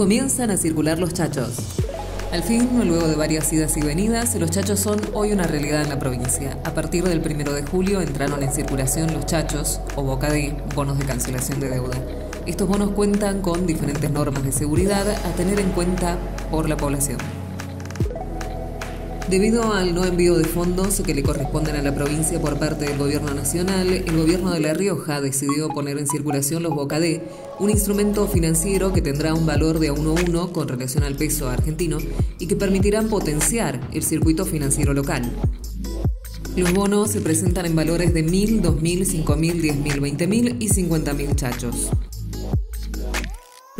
Comienzan a circular los chachos. Al fin, luego de varias idas y venidas, los chachos son hoy una realidad en la provincia. A partir del 1 de julio entraron en circulación los chachos, o boca de bonos de cancelación de deuda. Estos bonos cuentan con diferentes normas de seguridad a tener en cuenta por la población. Debido al no envío de fondos que le corresponden a la provincia por parte del Gobierno Nacional, el Gobierno de La Rioja decidió poner en circulación los Bocadé, un instrumento financiero que tendrá un valor de a 1 con relación al peso argentino y que permitirán potenciar el circuito financiero local. Los bonos se presentan en valores de 1.000, 2.000, 5.000, 10.000, 20.000 y 50.000 chachos.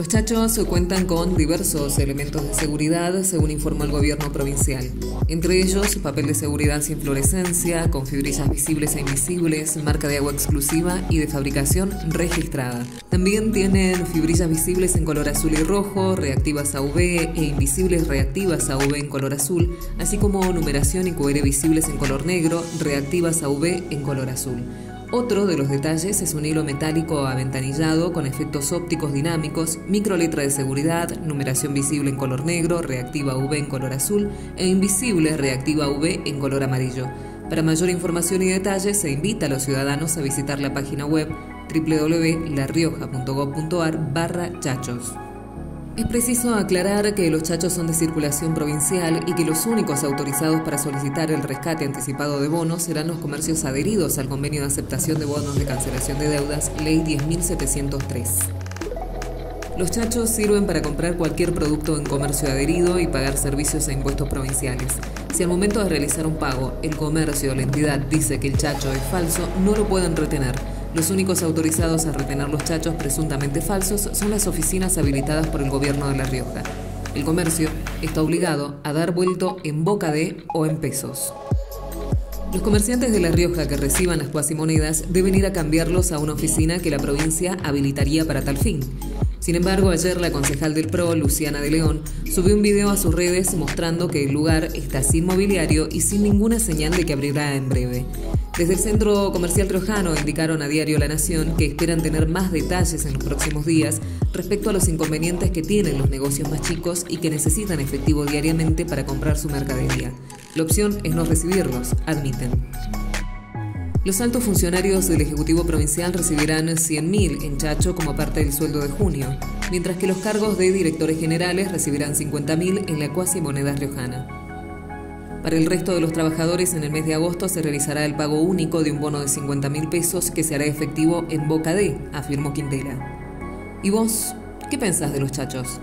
Los chachos cuentan con diversos elementos de seguridad, según informó el gobierno provincial. Entre ellos, papel de seguridad sin fluorescencia, con fibrillas visibles e invisibles, marca de agua exclusiva y de fabricación registrada. También tienen fibrillas visibles en color azul y rojo, reactivas a UV e invisibles reactivas a en color azul, así como numeración y QR visibles en color negro, reactivas a UV en color azul. Otro de los detalles es un hilo metálico aventanillado con efectos ópticos dinámicos, microletra de seguridad, numeración visible en color negro, reactiva UV en color azul e invisible reactiva UV en color amarillo. Para mayor información y detalles se invita a los ciudadanos a visitar la página web www.larrioja.gov.ar barra chachos. Es preciso aclarar que los chachos son de circulación provincial y que los únicos autorizados para solicitar el rescate anticipado de bonos serán los comercios adheridos al convenio de aceptación de bonos de cancelación de deudas, Ley 10.703. Los chachos sirven para comprar cualquier producto en comercio adherido y pagar servicios e impuestos provinciales. Si al momento de realizar un pago el comercio o la entidad dice que el chacho es falso, no lo pueden retener los únicos autorizados a retener los chachos presuntamente falsos son las oficinas habilitadas por el gobierno de La Rioja. El comercio está obligado a dar vuelto en boca de o en pesos. Los comerciantes de La Rioja que reciban las cuasimonedas deben ir a cambiarlos a una oficina que la provincia habilitaría para tal fin. Sin embargo, ayer la concejal del PRO, Luciana de León, subió un video a sus redes mostrando que el lugar está sin mobiliario y sin ninguna señal de que abrirá en breve. Desde el Centro Comercial Trojano indicaron a Diario La Nación que esperan tener más detalles en los próximos días respecto a los inconvenientes que tienen los negocios más chicos y que necesitan efectivo diariamente para comprar su mercadería. La opción es no recibirlos, admiten. Los altos funcionarios del Ejecutivo Provincial recibirán 100.000 en Chacho como parte del sueldo de junio, mientras que los cargos de directores generales recibirán 50.000 en la cuasi moneda riojana. Para el resto de los trabajadores, en el mes de agosto se realizará el pago único de un bono de 50 mil pesos que se hará efectivo en boca de, afirmó Quintela. ¿Y vos? ¿Qué pensás de los chachos?